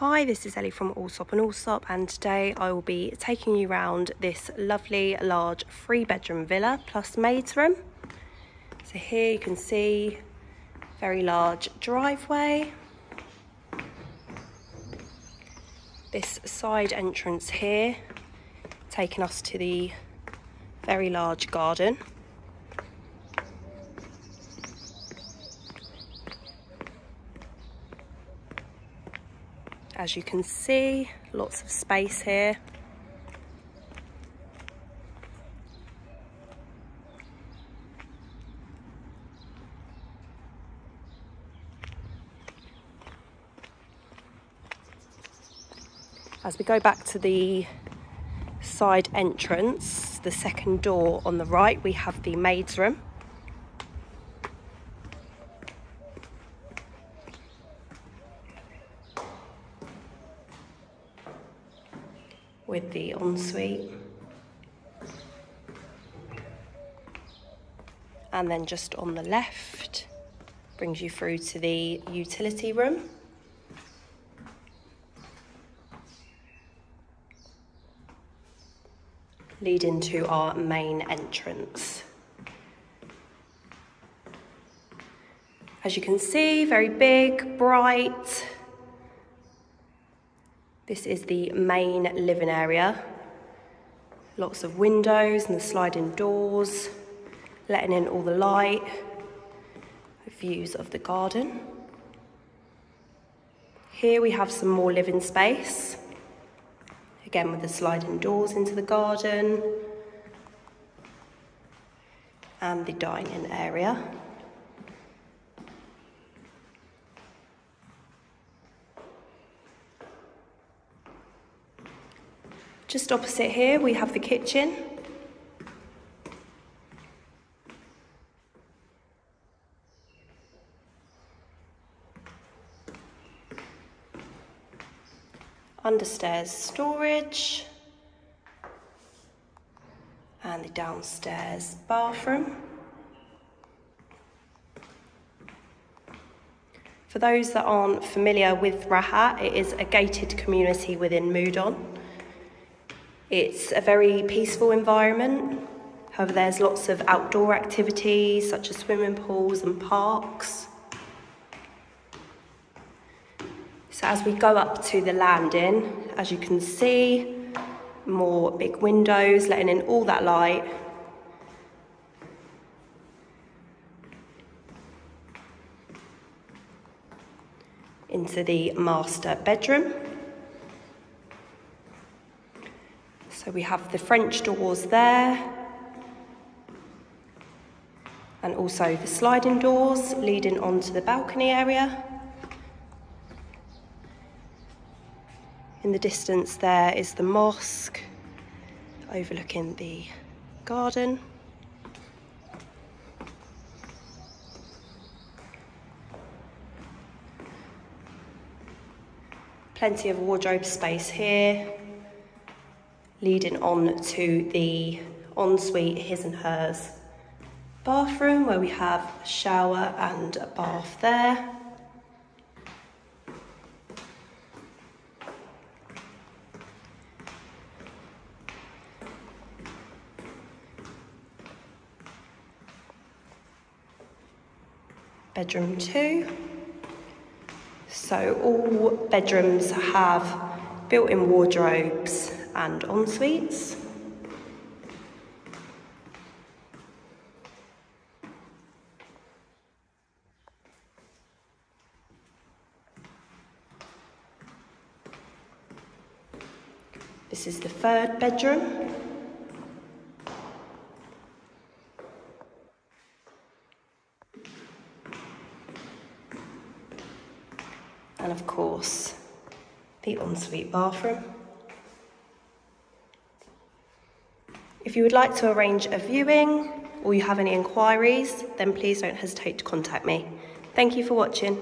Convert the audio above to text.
Hi, this is Ellie from Allsopp and Allsopp, and today I will be taking you around this lovely large three bedroom villa plus maid's room. So here you can see very large driveway. This side entrance here taking us to the very large garden. As you can see, lots of space here. As we go back to the side entrance, the second door on the right, we have the maid's room. With the ensuite. And then just on the left, brings you through to the utility room. Leading to our main entrance. As you can see, very big, bright, this is the main living area. Lots of windows and the sliding doors, letting in all the light, views of the garden. Here we have some more living space, again with the sliding doors into the garden and the dining area. Just opposite here, we have the kitchen. Understairs storage. And the downstairs bathroom. For those that aren't familiar with Rahat, it is a gated community within Mudon. It's a very peaceful environment. However, there's lots of outdoor activities such as swimming pools and parks. So as we go up to the landing, as you can see, more big windows letting in all that light. Into the master bedroom. So we have the French doors there, and also the sliding doors leading onto the balcony area. In the distance there is the mosque overlooking the garden. Plenty of wardrobe space here leading on to the ensuite his and hers bathroom where we have a shower and a bath there. Bedroom two. So all bedrooms have built-in wardrobes and en suites. This is the third bedroom. And of course, the ensuite bathroom. If you would like to arrange a viewing or you have any inquiries, then please don't hesitate to contact me. Thank you for watching.